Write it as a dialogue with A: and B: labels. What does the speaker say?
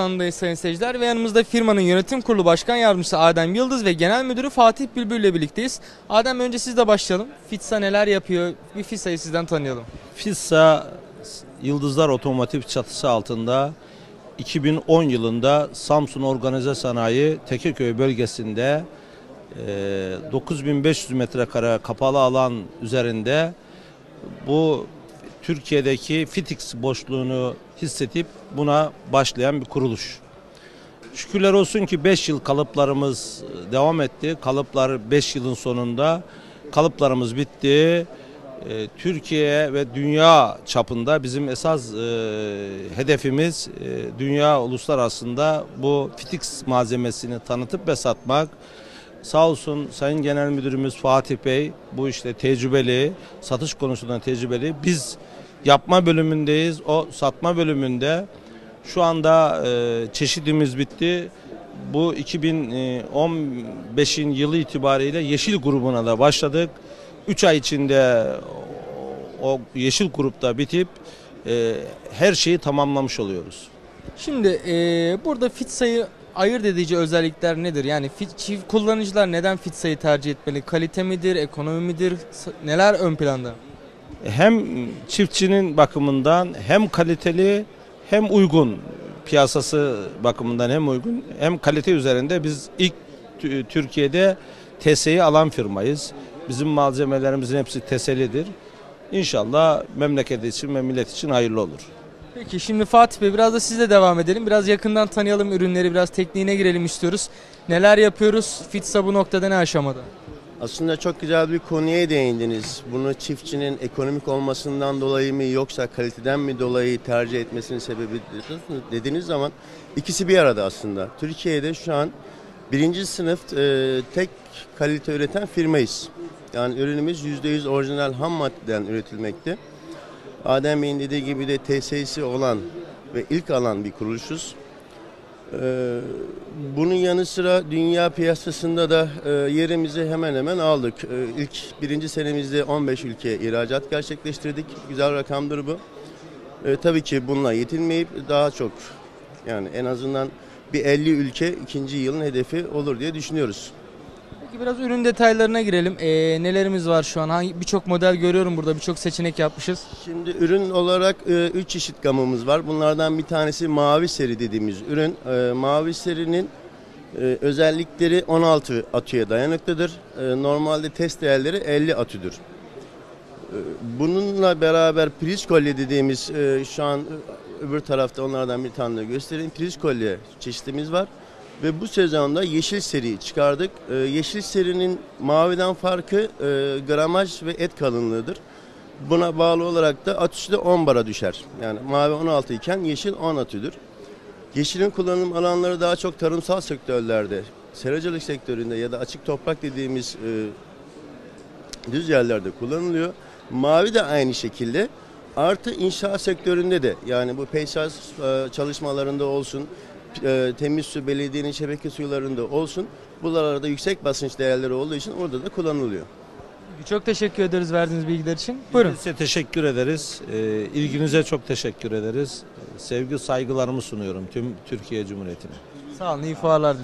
A: standındayız sayın seyirciler ve yanımızda firmanın yönetim kurulu başkan yardımcısı Adem Yıldız ve genel müdürü Fatih Bülbül ile birlikteyiz. Adem önce sizle başlayalım. FİTSA neler yapıyor? Bir FİTSA'yı sizden tanıyalım.
B: FİSSA Yıldızlar Otomotiv çatısı altında 2010 yılında Samsun Organize Sanayi Tekeköy bölgesinde e, 9500 metrekare kapalı alan üzerinde bu Türkiye'deki FITIX boşluğunu hissedip buna başlayan bir kuruluş. Şükürler olsun ki 5 yıl kalıplarımız devam etti. Kalıplar 5 yılın sonunda kalıplarımız bitti. Ee, Türkiye ve dünya çapında bizim esas e, hedefimiz e, dünya uluslararasında bu FITIX malzemesini tanıtıp ve satmak. Sağ olsun Sayın Genel Müdürümüz Fatih Bey bu işte tecrübeli, satış konusunda tecrübeli. Biz yapma bölümündeyiz, o satma bölümünde. Şu anda e, çeşidimiz bitti. Bu 2015'in yılı itibariyle Yeşil grubuna da başladık. 3 ay içinde o Yeşil grupta bitip e, her şeyi tamamlamış oluyoruz.
A: Şimdi eee, burada FİTSA'yı ayırt edici özellikler nedir? Yani fit, çift kullanıcılar neden FİTSA'yı tercih etmeli? Kalite midir, ekonomi midir? Neler ön planda?
B: Hem çiftçinin bakımından hem kaliteli hem uygun piyasası bakımından hem uygun hem kalite üzerinde biz ilk Tü- Türkiye'de TSE'yi alan firmayız. Bizim malzemelerimizin hepsi TSE'lidir. İnşallah memleket için ve millet için hayırlı olur.
A: Peki şimdi Fatih Bey biraz da sizle devam edelim. Biraz yakından tanıyalım ürünleri, biraz tekniğine girelim istiyoruz. Neler yapıyoruz? FİTSA bu noktada ne aşamada?
C: Aslında çok güzel bir konuya değindiniz. Bunu çiftçinin ekonomik olmasından dolayı mı yoksa kaliteden mi dolayı tercih etmesinin sebebi dediğiniz zaman ikisi bir arada aslında. Türkiye'de şu an birinci sınıf e, tek kalite üreten firmayız. Yani ürünümüz %100 orijinal ham maddeden üretilmekte. Adem Bey'in dediği gibi de TSE'si olan ve ilk alan bir kuruluşuz. Ee, bunun yanı sıra dünya piyasasında da e, yerimizi hemen hemen aldık. Ee, ilk birinci senemizde 15 ülkeye ihracat gerçekleştirdik. Güzel rakamdır bu. Ee, tabii ki bununla yetinmeyip daha çok yani en azından bir 50 ülke ikinci yılın hedefi olur diye düşünüyoruz.
A: Peki biraz ürün detaylarına girelim. Ee, nelerimiz var şu an? Hangi birçok model görüyorum burada, birçok seçenek yapmışız.
C: Şimdi ürün olarak 3 çeşit gamımız var. Bunlardan bir tanesi mavi seri dediğimiz ürün. E, mavi serinin e, özellikleri 16 atüye dayanıklıdır. E, normalde test değerleri 50 atüdür. E, bununla beraber priz kolye dediğimiz e, şu an öbür tarafta onlardan bir tane de göstereyim. Priz kolye çeşitimiz var. Ve bu sezonda yeşil seri çıkardık. E, yeşil serinin maviden farkı e, gramaj ve et kalınlığıdır. Buna bağlı olarak da atüsü de 10 bara düşer. Yani mavi 16 iken yeşil 10 atüdür. Yeşilin kullanım alanları daha çok tarımsal sektörlerde, seracılık sektöründe ya da açık toprak dediğimiz e, düz yerlerde kullanılıyor. Mavi de aynı şekilde. Artı inşaat sektöründe de yani bu peyzaj e, çalışmalarında olsun, e, temiz su belediyenin şebeke suylarında olsun. Buralarda yüksek basınç değerleri olduğu için orada da kullanılıyor.
A: Çok teşekkür ederiz verdiğiniz bilgiler için. Buyurun.
B: Size teşekkür ederiz. Ee, ilginize çok teşekkür ederiz. Sevgi saygılarımı sunuyorum tüm Türkiye Cumhuriyeti'ne.
A: Sağ olun, iyi fuarlar.